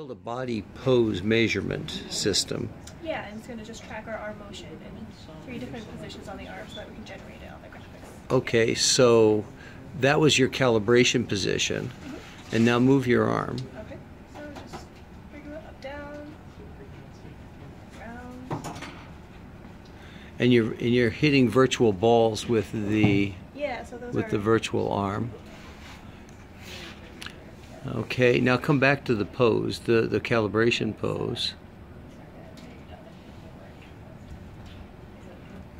Build a body pose measurement system. Yeah, and it's going to just track our arm motion in three different positions on the arm so that we can generate it on the graphics. Okay, so that was your calibration position. Mm-hmm. And now move your arm. Okay, so just it up, down, round. And you're and you're hitting virtual balls with the Yeah, so those with are the virtual arm. Okay, now come back to the pose, the, the calibration pose.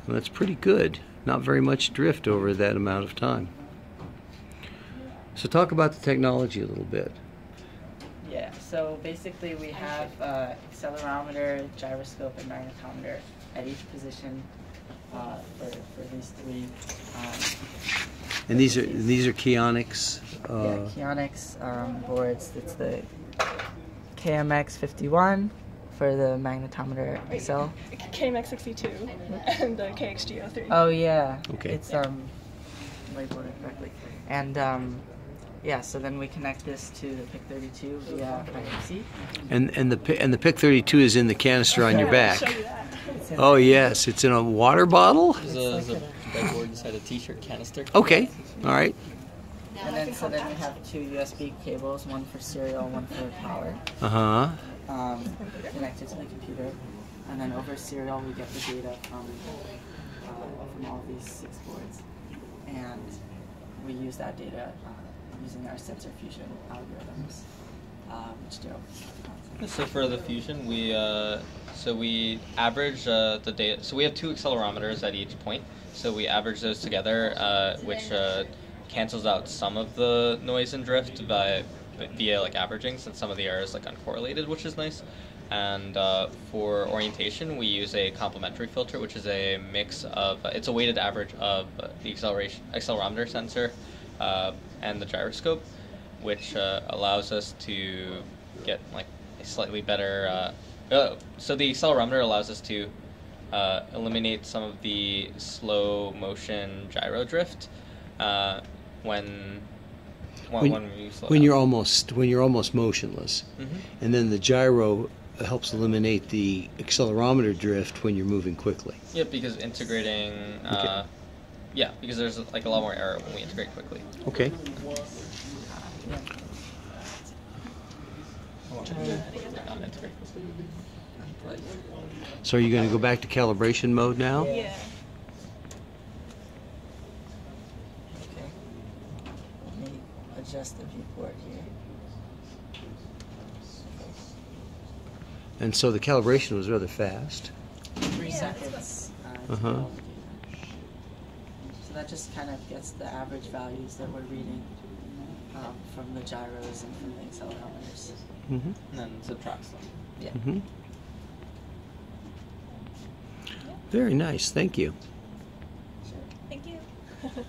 Well, that's pretty good. Not very much drift over that amount of time. So talk about the technology a little bit. Yeah, so basically we have uh, accelerometer, gyroscope, and magnetometer at each position uh, for, for these three. Um, And these are these are Kionix. Yeah, Uh, Kionix um, boards. It's the KMX 51 for the magnetometer XL. KMX62 and the KXGO3. Oh yeah. Okay. It's um labeled correctly. And um yeah, so then we connect this to the PIC 32 via IMC. and and the pi- and the Pic 32 is in the canister on your back. show you that. It's in Oh yes, it's in a water bottle. There's a, there's a breadboard inside a t-shirt canister. Okay, all right. And then so then we have two USB cables, one for serial, one for power, Uh huh. um, connected to the computer. And then over serial we get the data from uh, from all these six boards, and we use that data uh, using our sensor fusion algorithms, uh, which do. So for the fusion, we uh, so we average uh, the data. So we have two accelerometers at each point. So we average those together, uh, which uh, cancels out some of the noise and drift by via like averaging, since some of the errors like uncorrelated, which is nice. And uh, for orientation, we use a complementary filter, which is a mix of it's a weighted average of the acceleration accelerometer sensor uh, and the gyroscope, which uh, allows us to get like a slightly better. Uh, uh, so the accelerometer allows us to uh, eliminate some of the slow motion gyro drift uh, when when, When- when, we When you're almost when you're almost motionless, Mhm. and then the gyro helps eliminate the accelerometer drift when you're moving quickly. Yeah, because integrating. Uh, Yeah, because there's like a lot more error when we integrate quickly. Okay. Yeah. Not integrate. So are you going to go back to calibration mode now? Yeah. Adjust the viewport here. And so the calibration was rather fast. Three Yeah, seconds. Uh, Uh-huh. So that just kind of gets the average values that we're reading um, from the gyros and from the accelerometers. Mm-hmm. And then subtracts them. Yeah. Mm-hmm. Very nice. Thank you.